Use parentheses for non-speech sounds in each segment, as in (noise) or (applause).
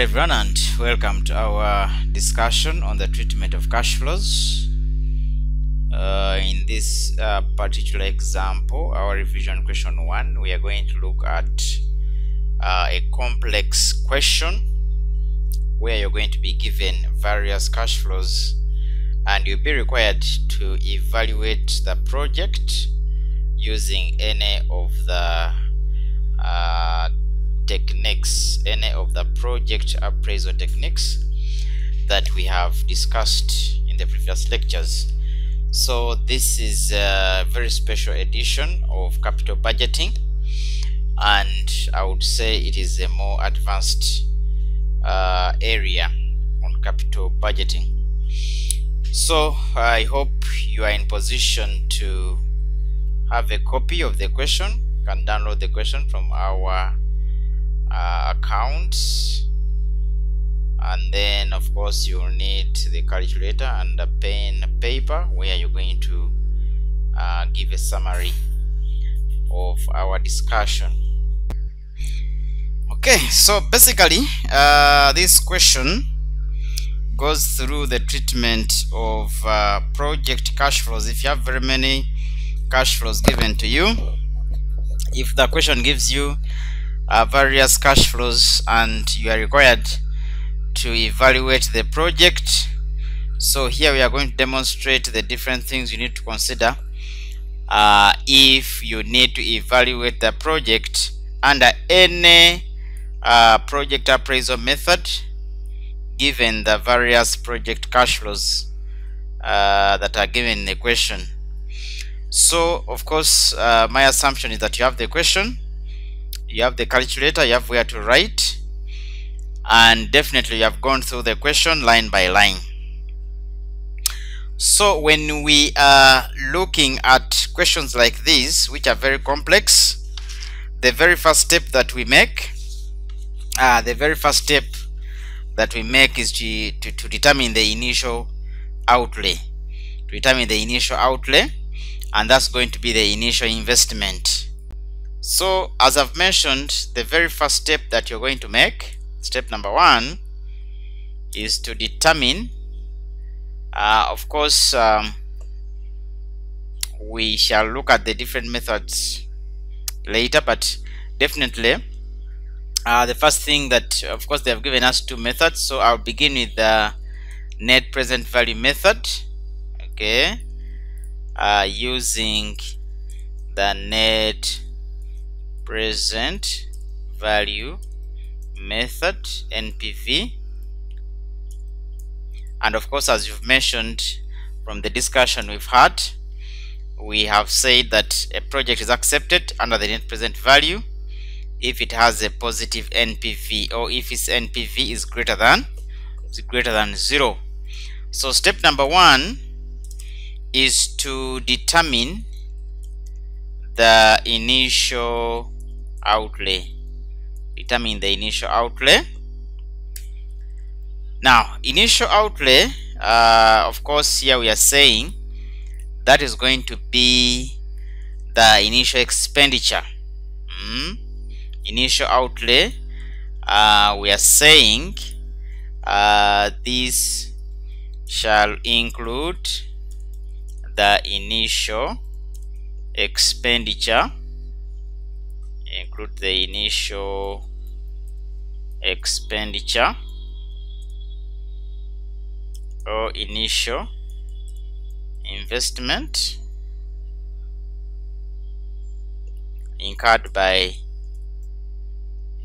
everyone and welcome to our discussion on the treatment of cash flows. Uh, in this uh, particular example, our revision question one, we are going to look at uh, a complex question where you're going to be given various cash flows and you'll be required to evaluate the project using any of the uh, techniques, any of the project appraisal techniques that we have discussed in the previous lectures. So this is a very special edition of capital budgeting and I would say it is a more advanced uh, area on capital budgeting. So I hope you are in position to have a copy of the question. Can download the question from our uh, accounts. And then of course you'll need the calculator and a pen paper where you're going to uh, give a summary of our discussion. Okay so basically uh, this question goes through the treatment of uh, project cash flows. If you have very many cash flows given to you if the question gives you uh, various cash flows and you are required to evaluate the project. So here we are going to demonstrate the different things you need to consider uh, if you need to evaluate the project under any uh, project appraisal method given the various project cash flows uh, that are given in the question so of course uh, my assumption is that you have the question you have the calculator you have where to write and definitely you have gone through the question line by line. So when we are looking at questions like these which are very complex the very first step that we make uh, the very first step that we make is to, to, to determine the initial outlay. To determine the initial outlay and that's going to be the initial investment so as I've mentioned the very first step that you're going to make step number one is to determine uh, of course um, we shall look at the different methods later but definitely uh, the first thing that of course they have given us two methods. So I'll begin with the net present value method okay? Uh, using the net present value method NPV and of course as you've mentioned from the discussion we've had we have said that a project is accepted under the net present value if it has a positive NPV or if its NPV is greater than is greater than zero. So step number one is to determine the initial outlay. Determine the initial outlay. Now initial outlay uh, of course here we are saying that is going to be the initial expenditure. Mm? initial outlay uh, we are saying uh, this shall include the initial expenditure include the initial expenditure or initial investment incurred by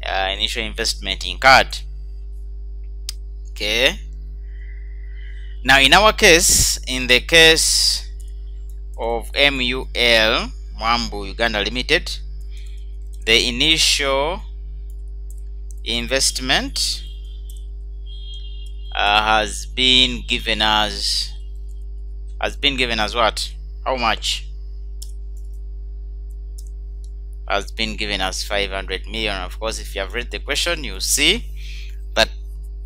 uh, initial investment incurred. Okay. Now in our case in the case of MUL Mwambu Uganda Limited the initial investment uh, has been given as has been given as what? How much? Has been given as 500 million. Of course if you have read the question you see that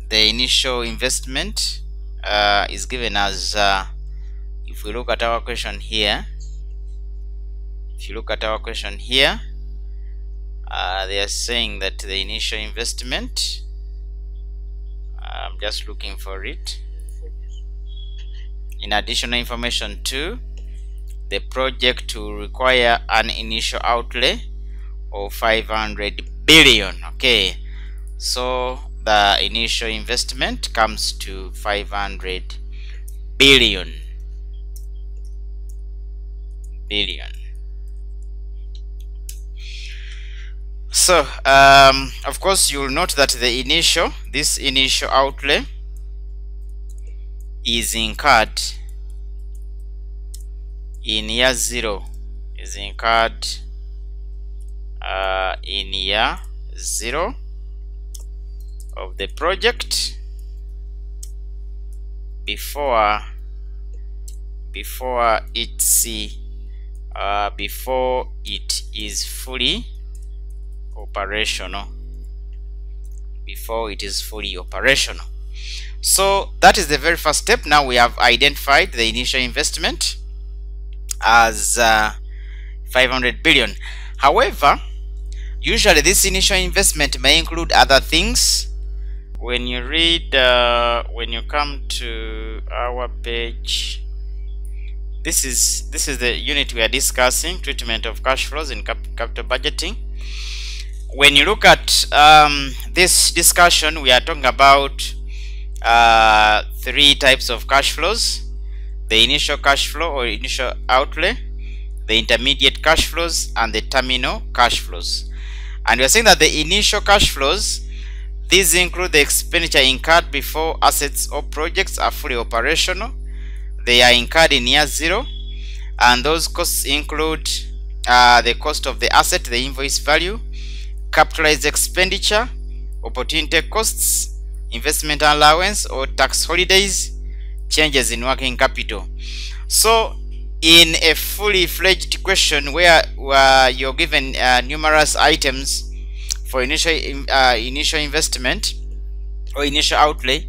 the initial investment uh, is given as uh, if we look at our question here if you look at our question here uh, they are saying that the initial investment I'm just looking for it. In additional information to the project will require an initial outlay of 500 billion okay? So the initial investment comes to 500 billion. Billion so um, of course you'll note that the initial this initial outlay is incurred in year zero. Is incurred uh, in year zero of the project before before it's uh, before it is fully operational before it is fully operational. So that is the very first step. Now we have identified the initial investment as uh, 500 billion. However usually this initial investment may include other things. When you read uh, when you come to our page this is this is the unit we are discussing treatment of cash flows in cap capital budgeting when you look at um, this discussion we are talking about uh, three types of cash flows. The initial cash flow or initial outlay the intermediate cash flows and the terminal cash flows. And we are saying that the initial cash flows these include the expenditure incurred before assets or projects are fully operational. They are incurred in year zero and those costs include uh, the cost of the asset the invoice value capitalized expenditure opportunity costs investment allowance or tax holidays changes in working capital. So in a fully fledged question where, where you're given uh, numerous items for initial uh, initial investment or initial outlay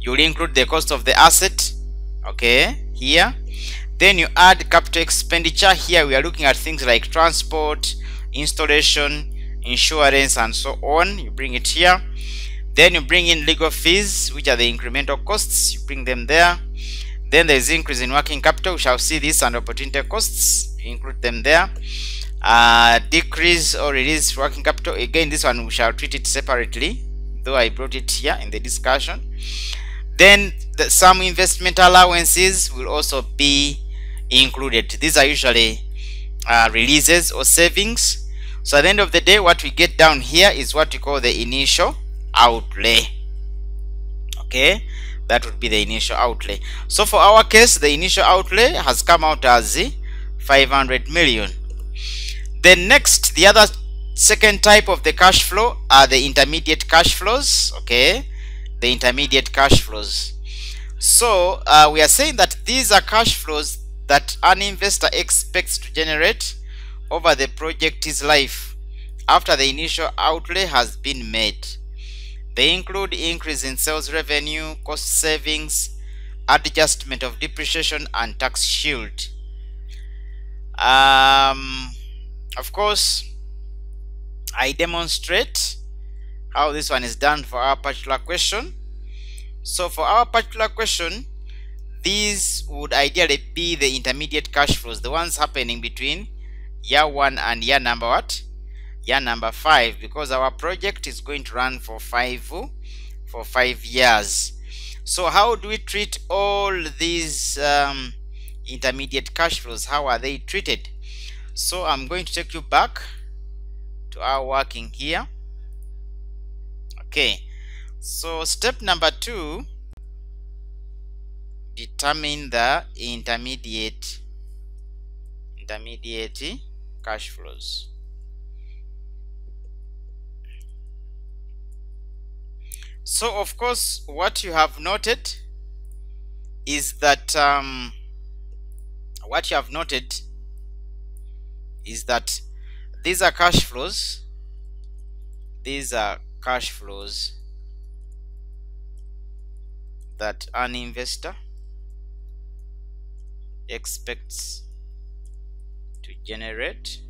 you'll include the cost of the asset okay here. Then you add capital expenditure. Here we are looking at things like transport installation insurance and so on. You bring it here. Then you bring in legal fees which are the incremental costs. You bring them there. Then there is increase in working capital. We shall see this and opportunity costs. Include them there. Uh, decrease or release working capital. Again this one we shall treat it separately though I brought it here in the discussion. Then the, some investment allowances will also be included. These are usually uh, releases or savings so at the end of the day what we get down here is what we call the initial outlay. Okay? That would be the initial outlay. So for our case the initial outlay has come out as 500 million. Then next the other second type of the cash flow are the intermediate cash flows. Okay? The intermediate cash flows. So uh, we are saying that these are cash flows that an investor expects to generate over the project's life after the initial outlay has been made they include increase in sales revenue cost savings adjustment of depreciation and tax shield. Um, of course I demonstrate how this one is done for our particular question. So for our particular question these would ideally be the intermediate cash flows the ones happening between year one and year number what? Year number five because our project is going to run for five for five years. So how do we treat all these um, intermediate cash flows? How are they treated? So I'm going to take you back to our working here. Okay. So step number two determine the intermediate intermediate cash flows. So of course what you have noted is that um, what you have noted is that these are cash flows. These are cash flows that an investor expects to generate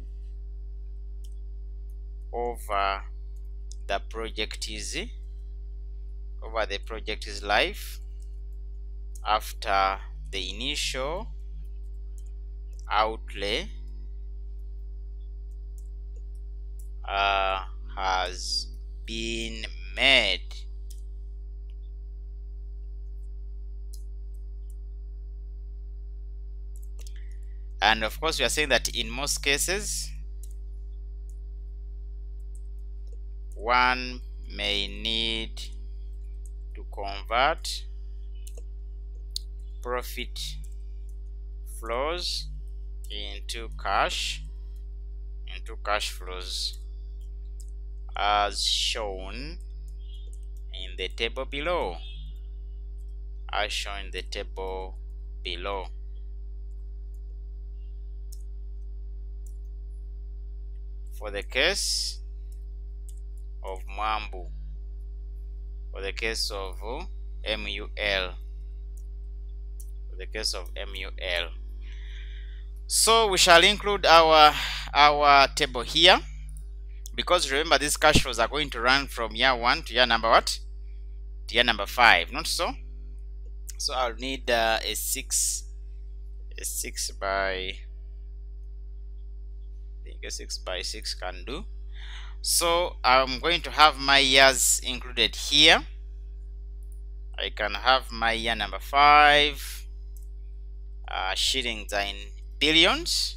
over the project is over the project's life after the initial outlay uh, has been made and of course we are saying that in most cases one may need to convert profit flows into cash into cash flows as shown in the table below. As shown in the table below for the case of Mwambu for the case of MUL for the case of MUL so we shall include our our table here. Because remember these cash flows are going to run from year one to year number what? To year number five not so? So I'll need uh, a six a six by A six by six can do. So I'm going to have my years included here. I can have my year number five uh, shillings are in billions.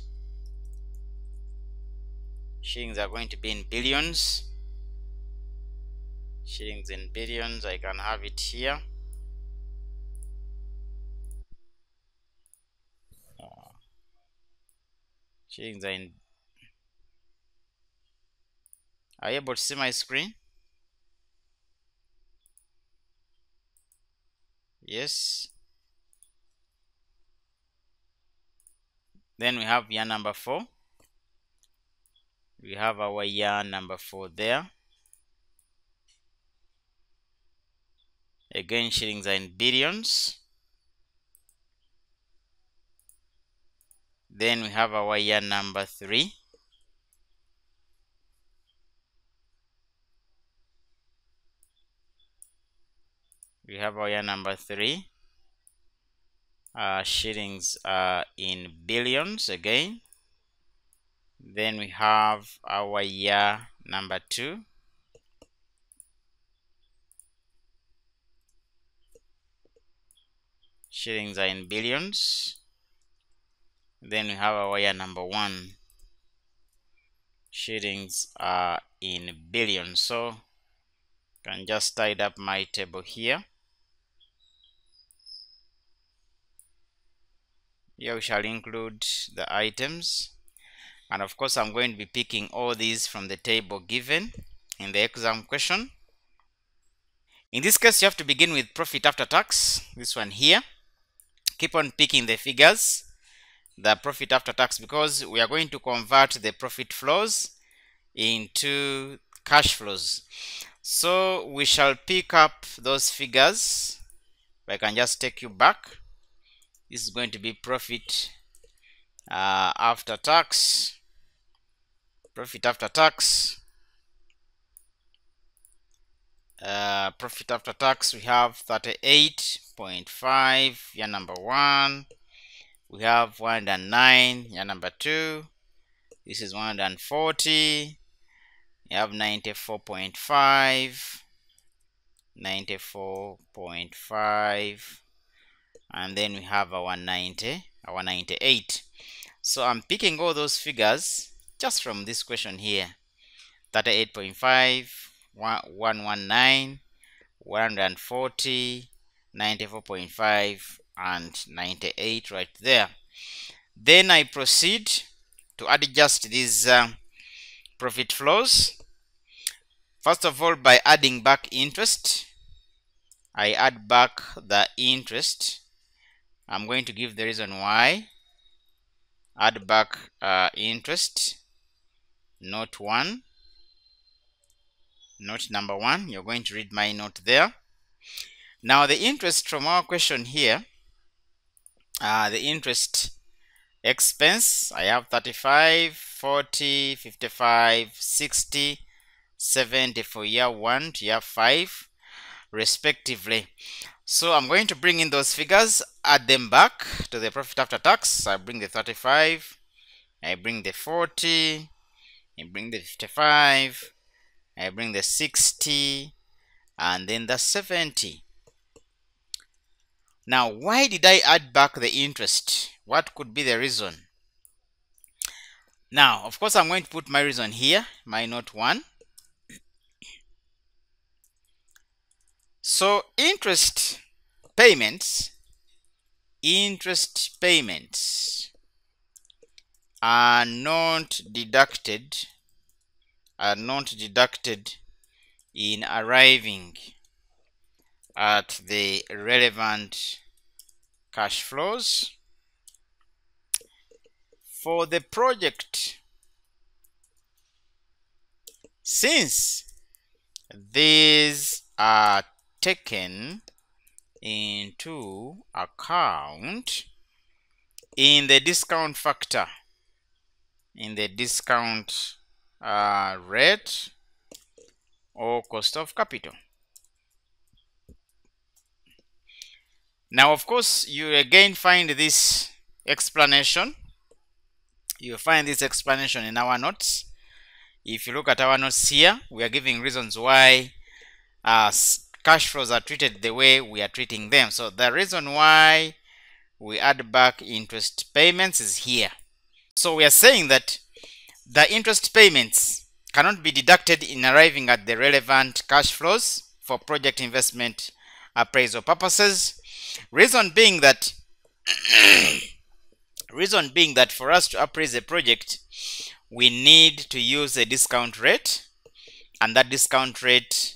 Shillings are going to be in billions. Shillings in billions I can have it here. Uh, shillings are in are you able to see my screen? Yes. Then we have year number four. We have our year number four there. Again shillings are in billions. Then we have our year number three we have our year number three. Uh, shillings are in billions again. Then we have our year number two. Shillings are in billions. Then we have our year number one. Shillings are in billions. So can just tidy up my table here here we shall include the items. And of course I'm going to be picking all these from the table given in the exam question. In this case you have to begin with profit after tax this one here. Keep on picking the figures the profit after tax because we are going to convert the profit flows into cash flows. So we shall pick up those figures. I can just take you back this is going to be profit uh, after tax profit after tax uh, profit after tax we have 38.5 year number one we have 109 year number two this is 140 you have 94.5 94.5 and then we have our 90 our 98 so i'm picking all those figures just from this question here. 38.5 119 140 94.5 and 98 right there. Then i proceed to adjust these uh, profit flows. First of all by adding back interest i add back the interest I'm going to give the reason why. Add back uh, interest. Note 1 note number 1 you're going to read my note there. Now the interest from our question here uh, the interest expense I have 35 40 55 60 70 for year 1 to year 5 respectively. So I'm going to bring in those figures, add them back to the profit after tax. I bring the 35, I bring the 40, I bring the 55, I bring the 60, and then the 70. Now, why did I add back the interest? What could be the reason? Now, of course, I'm going to put my reason here, my note 1. So, interest payments, interest payments are not deducted, are not deducted in arriving at the relevant cash flows. For the project since these are taken into account in the discount factor in the discount uh, rate or cost of capital Now, of course, you again find this explanation. You find this explanation in our notes. If you look at our notes here, we are giving reasons why uh, cash flows are treated the way we are treating them. So the reason why we add back interest payments is here. So we are saying that the interest payments cannot be deducted in arriving at the relevant cash flows for project investment appraisal purposes Reason being that (coughs) reason being that for us to appraise a project, we need to use a discount rate, and that discount rate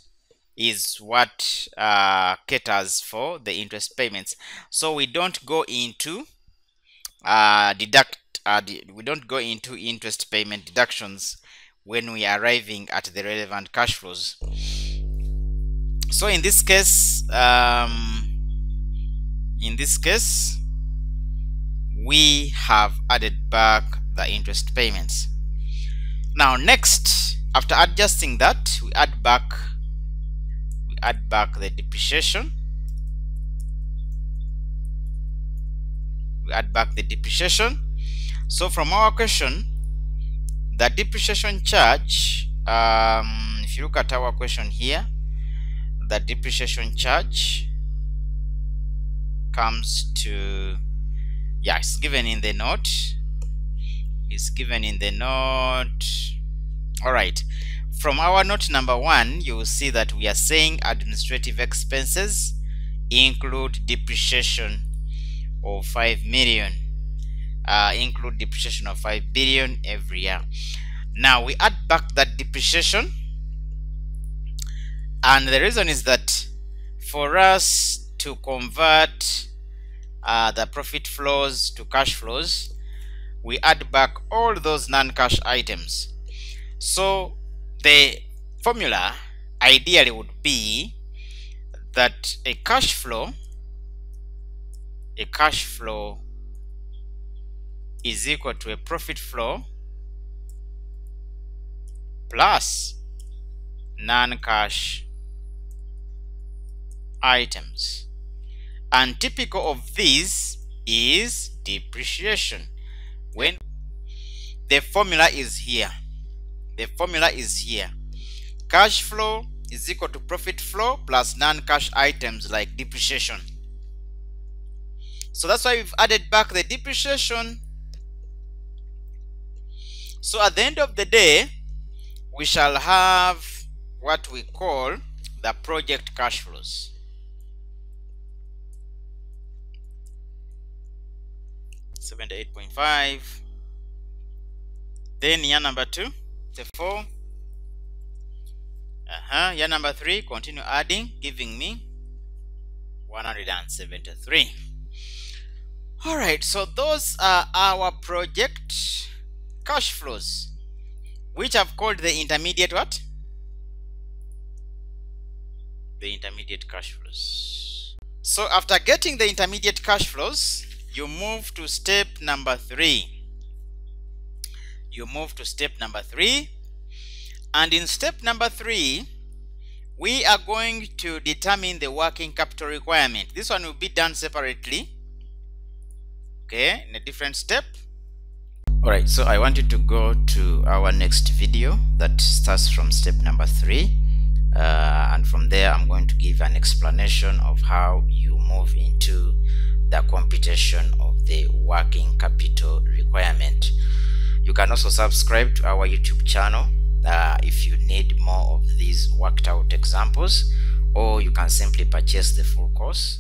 is what uh, caters for the interest payments. So we don't go into uh, deduct. Uh, we don't go into interest payment deductions when we are arriving at the relevant cash flows. So in this case, um, in this case we have added back the interest payments now next after adjusting that we add back add back the depreciation. We add back the depreciation. So from our question the depreciation charge um, if you look at our question here the depreciation charge comes to yeah it's given in the note. It's given in the note. All right from our note number one you will see that we are saying administrative expenses include depreciation of 5 million uh, include depreciation of 5 billion every year now we add back that depreciation and the reason is that for us to convert uh, the profit flows to cash flows, we add back all those non-cash items. So the formula ideally would be that a cash flow a cash flow is equal to a profit flow plus non-cash items. And typical of this is depreciation. When the formula is here the formula is here. Cash flow is equal to profit flow plus non-cash items like depreciation. So that's why we've added back the depreciation. So at the end of the day we shall have what we call the project cash flows. Seventy-eight point five. Then year number two. 64 uh-huh. Year number three continue adding giving me 173 all right so those are our project cash flows which i've called the intermediate what? The intermediate cash flows. So after getting the intermediate cash flows you move to step number three you move to step number three and in step number three we are going to determine the working capital requirement. This one will be done separately, okay, in a different step. All right, so I want you to go to our next video that starts from step number three. Uh, and from there, I'm going to give an explanation of how you move into the computation of the working capital requirement. You can also subscribe to our YouTube channel uh, if you need more of these worked out examples or you can simply purchase the full course.